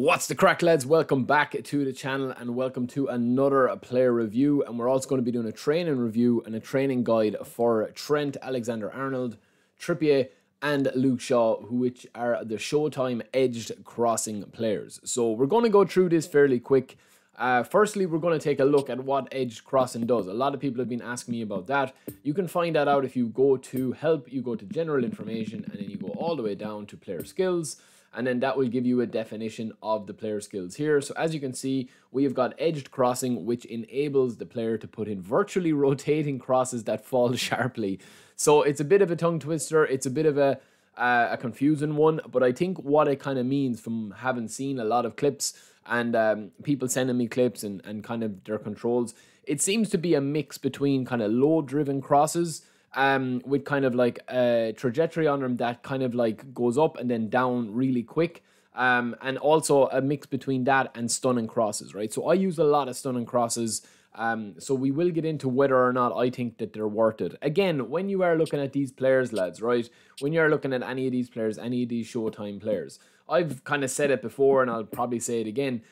What's the crack, lads? Welcome back to the channel and welcome to another player review. And we're also going to be doing a training review and a training guide for Trent Alexander Arnold, Trippier, and Luke Shaw, which are the Showtime edged crossing players. So we're going to go through this fairly quick. Uh, firstly, we're going to take a look at what edge crossing does. A lot of people have been asking me about that. You can find that out if you go to help, you go to general information, and then you go all the way down to player skills and then that will give you a definition of the player skills here. So as you can see, we have got edged crossing, which enables the player to put in virtually rotating crosses that fall sharply. So it's a bit of a tongue twister. It's a bit of a uh, a confusing one, but I think what it kind of means from having seen a lot of clips and um, people sending me clips and, and kind of their controls, it seems to be a mix between kind of low driven crosses um, with kind of like a trajectory on them that kind of like goes up and then down really quick. Um, and also a mix between that and stunning crosses, right? So I use a lot of stunning crosses. Um, so we will get into whether or not I think that they're worth it. Again, when you are looking at these players, lads, right? When you're looking at any of these players, any of these Showtime players, I've kind of said it before and I'll probably say it again.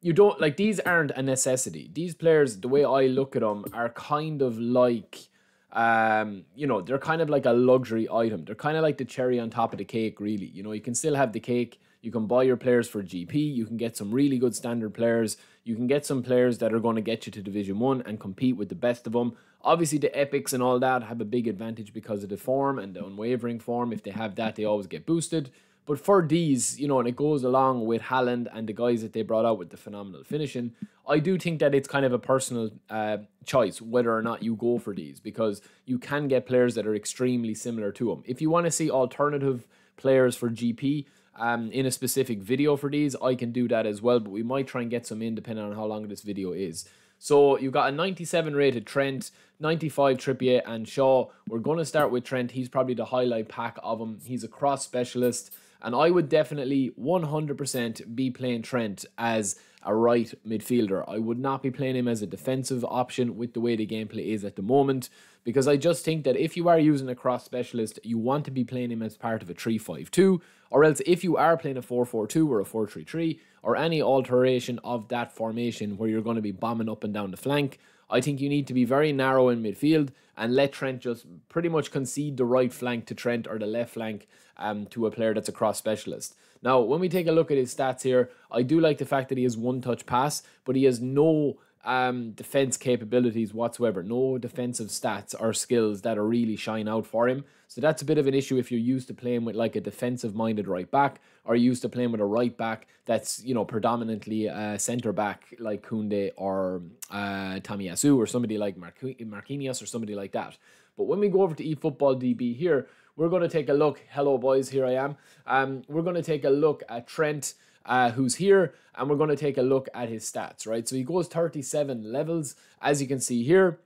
You don't like these aren't a necessity. These players, the way I look at them, are kind of like um, you know, they're kind of like a luxury item. They're kind of like the cherry on top of the cake, really. You know, you can still have the cake. You can buy your players for GP. You can get some really good standard players. You can get some players that are going to get you to Division 1 and compete with the best of them. Obviously, the epics and all that have a big advantage because of the form and the unwavering form. If they have that, they always get boosted. But for these, you know, and it goes along with Haaland and the guys that they brought out with the phenomenal finishing, I do think that it's kind of a personal uh, choice whether or not you go for these because you can get players that are extremely similar to them. If you want to see alternative players for GP, um, in a specific video for these, I can do that as well, but we might try and get some in depending on how long this video is. So you've got a 97 rated Trent, 95 Trippier and Shaw. We're going to start with Trent. He's probably the highlight pack of them. He's a cross specialist. And I would definitely 100% be playing Trent as a right midfielder. I would not be playing him as a defensive option with the way the gameplay is at the moment because I just think that if you are using a cross specialist, you want to be playing him as part of a 3-5-2 or else if you are playing a 4-4-2 or a 4-3-3 or any alteration of that formation where you're going to be bombing up and down the flank, I think you need to be very narrow in midfield and let Trent just pretty much concede the right flank to Trent or the left flank um, to a player that's a cross specialist. Now, when we take a look at his stats here, I do like the fact that he has one touch pass, but he has no um, defense capabilities whatsoever. No defensive stats or skills that are really shine out for him. So that's a bit of an issue if you're used to playing with like a defensive minded right back or used to playing with a right back that's, you know, predominantly a centre back like Koundé or uh, Tomiyasu or somebody like Marquinhos or somebody like that. But when we go over to eFootball DB here, we're going to take a look. Hello, boys, here I am. Um, we're going to take a look at Trent uh, who's here, and we're going to take a look at his stats, right? So he goes 37 levels, as you can see here.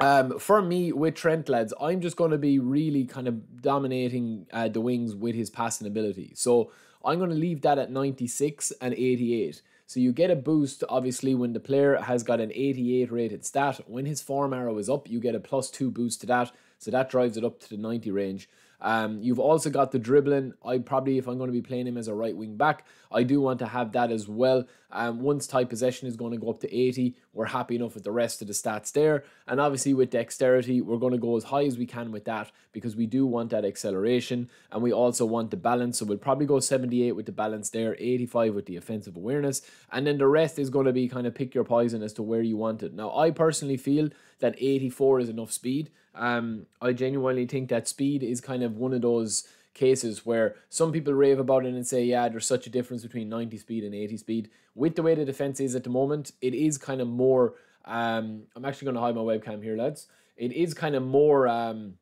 Um, for me, with Trent, lads, I'm just going to be really kind of dominating uh, the wings with his passing ability. So I'm going to leave that at 96 and 88. So you get a boost, obviously, when the player has got an 88 rated stat. When his form arrow is up, you get a plus 2 boost to that. So that drives it up to the 90 range. Um, you've also got the dribbling. I probably, if I'm going to be playing him as a right wing back, I do want to have that as well. Um, once tight possession is going to go up to 80, we're happy enough with the rest of the stats there. And obviously with dexterity, we're going to go as high as we can with that because we do want that acceleration and we also want the balance. So we'll probably go 78 with the balance there, 85 with the offensive awareness. And then the rest is going to be kind of pick your poison as to where you want it. Now, I personally feel that 84 is enough speed. Um, I genuinely think that speed is kind of one of those cases where some people rave about it and say, yeah, there's such a difference between 90 speed and 80 speed. With the way the defense is at the moment, it is kind of more. Um, I'm actually going to hide my webcam here, lads. It is kind of more. Um,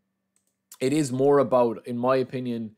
it is more about, in my opinion,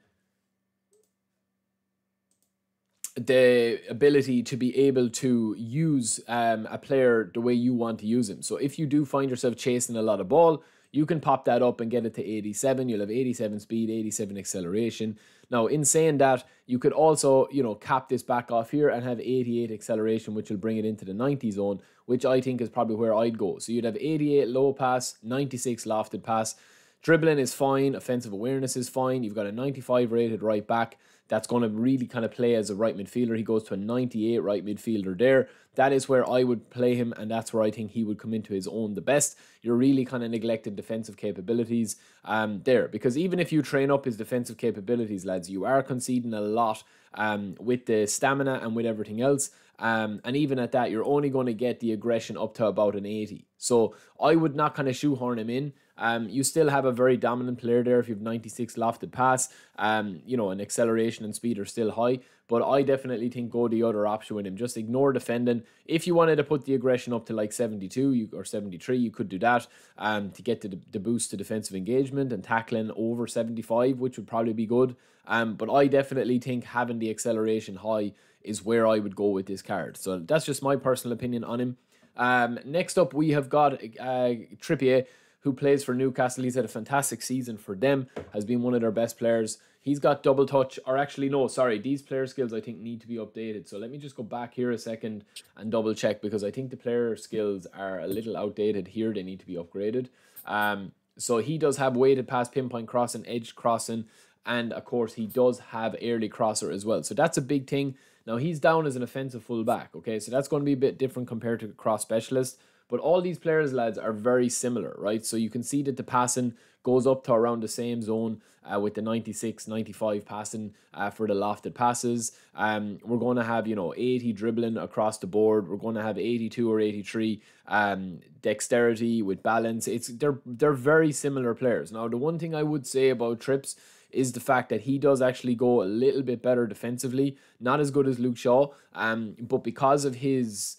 the ability to be able to use um, a player the way you want to use him. So if you do find yourself chasing a lot of ball, you can pop that up and get it to 87. You'll have 87 speed, 87 acceleration. Now, in saying that, you could also, you know, cap this back off here and have 88 acceleration, which will bring it into the 90 zone, which I think is probably where I'd go. So you'd have 88 low pass, 96 lofted pass. Dribbling is fine, offensive awareness is fine. You've got a 95 rated right back. that's going to really kind of play as a right midfielder. He goes to a 98 right midfielder there. That is where I would play him, and that's where I think he would come into his own the best. You're really kind of neglecting defensive capabilities um, there because even if you train up his defensive capabilities, lads, you are conceding a lot um, with the stamina and with everything else. Um, and even at that, you're only going to get the aggression up to about an 80. So I would not kind of shoehorn him in. Um, you still have a very dominant player there if you have 96 lofted pass. Um, you know, an acceleration and speed are still high. But I definitely think go the other option with him. Just ignore defending. If you wanted to put the aggression up to like 72 you, or 73, you could do that um, to get the, the boost to defensive engagement and tackling over 75, which would probably be good. Um, but I definitely think having the acceleration high is where I would go with this card. So that's just my personal opinion on him. Um, next up, we have got uh, Trippier, who plays for Newcastle. He's had a fantastic season for them, has been one of their best players. He's got double touch, or actually, no, sorry, these player skills I think need to be updated. So let me just go back here a second and double check because I think the player skills are a little outdated here. They need to be upgraded. Um, so he does have weighted pass, pinpoint crossing, edge crossing, and of course he does have early crosser as well. So that's a big thing. Now he's down as an offensive fullback, okay? So that's going to be a bit different compared to cross specialist. But all these players, lads, are very similar, right? So you can see that the passing goes up to around the same zone uh, with the 96, 95 passing uh, for the lofted passes. Um, we're going to have, you know, 80 dribbling across the board. We're going to have 82 or 83 um, dexterity with balance. It's they're they're very similar players. Now, the one thing I would say about Trips is the fact that he does actually go a little bit better defensively. Not as good as Luke Shaw, um, but because of his,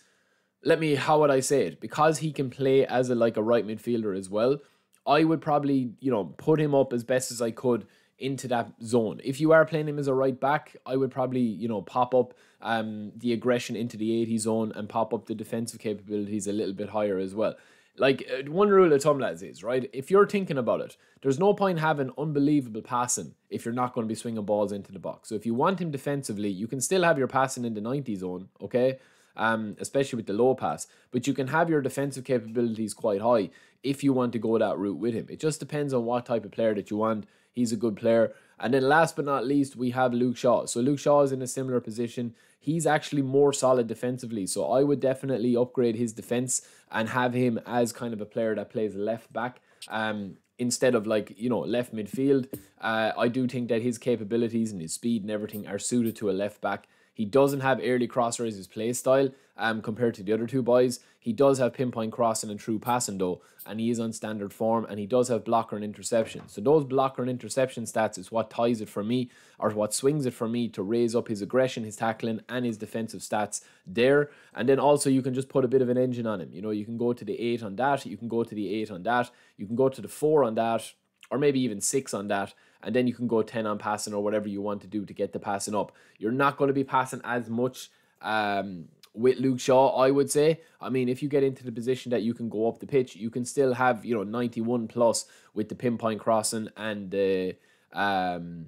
let me, how would I say it? Because he can play as a like a right midfielder as well. I would probably you know put him up as best as I could into that zone. If you are playing him as a right back, I would probably, you know, pop up um, the aggression into the 80 zone and pop up the defensive capabilities a little bit higher as well. Like uh, one rule of thumb, lads, is right. If you're thinking about it, there's no point having unbelievable passing if you're not going to be swinging balls into the box. So if you want him defensively, you can still have your passing in the 90 zone, okay? Um, especially with the low pass, but you can have your defensive capabilities quite high if you want to go that route with him. It just depends on what type of player that you want. He's a good player. And then last but not least, we have Luke Shaw. So Luke Shaw is in a similar position. He's actually more solid defensively. So I would definitely upgrade his defense and have him as kind of a player that plays left back. Um, instead of like you know left midfield, uh, I do think that his capabilities and his speed and everything are suited to a left back. He doesn't have early crosser as his play style um, compared to the other two boys. He does have pinpoint crossing and true passing though, and he is on standard form, and he does have blocker and interception. So those blocker and interception stats is what ties it for me, or what swings it for me to raise up his aggression, his tackling, and his defensive stats there. And then also you can just put a bit of an engine on him. You know, you can go to the eight on that, you can go to the eight on that, you can go to the four on that, or maybe even six on that and then you can go 10 on passing or whatever you want to do to get the passing up. You're not going to be passing as much um, with Luke Shaw, I would say. I mean, if you get into the position that you can go up the pitch, you can still have, you know, 91 plus with the pinpoint crossing and the um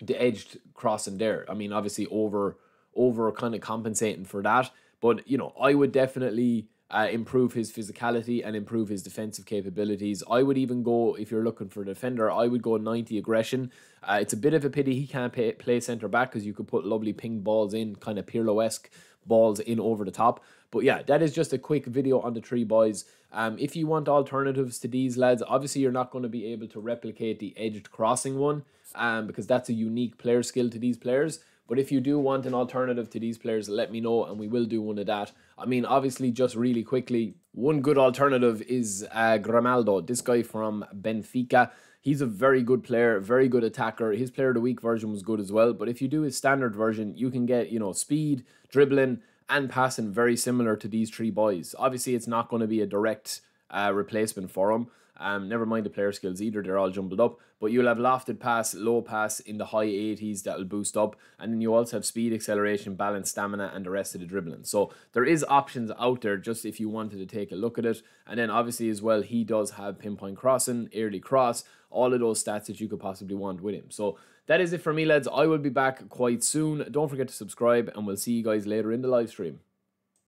the edged crossing there. I mean, obviously over over kind of compensating for that. But you know, I would definitely uh, improve his physicality and improve his defensive capabilities. I would even go, if you're looking for a defender, I would go 90 aggression. Uh, it's a bit of a pity he can't pay, play centre back because you could put lovely ping balls in, kind of Pirlo esque balls in over the top. But yeah, that is just a quick video on the three boys. Um, if you want alternatives to these lads, obviously you're not going to be able to replicate the edged crossing one um, because that's a unique player skill to these players. But if you do want an alternative to these players, let me know and we will do one of that. I mean, obviously, just really quickly, one good alternative is uh, Grimaldo, this guy from Benfica. He's a very good player, very good attacker. His player of the week version was good as well. But if you do his standard version, you can get, you know, speed, dribbling, and passing very similar to these three boys. Obviously, it's not going to be a direct uh, replacement for him. Um, never mind the player skills either, they're all jumbled up. But you'll have lofted pass, low pass in the high 80s that'll boost up. And then you also have speed, acceleration, balance, stamina, and the rest of the dribbling. So there is options out there just if you wanted to take a look at it. And then obviously as well, he does have pinpoint crossing, early cross, all of those stats that you could possibly want with him. So that is it for me, lads. I will be back quite soon. Don't forget to subscribe, and we'll see you guys later in the live stream.